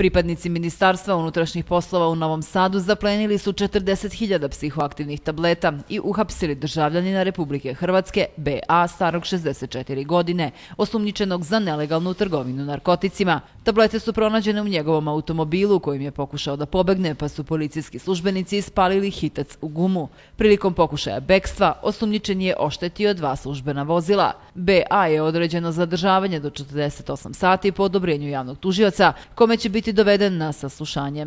Pripadnici Ministarstva unutrašnjih poslova u Novom Sadu zaplenili su 40.000 psihoaktivnih tableta i uhapsili državljanina Republike Hrvatske BA starog 64 godine, osumnjičenog za nelegalnu trgovinu narkoticima. Tablete su pronađene u njegovom automobilu kojim je pokušao da pobegne, pa su policijski službenici ispalili hitac u gumu. Prilikom pokušaja bekstva, osumnjičen je oštetio dva službena vozila. BA je određeno zadržavanje do 48 sati po odobrenju javnog tužioca, kome će biti doveden na saslušanje.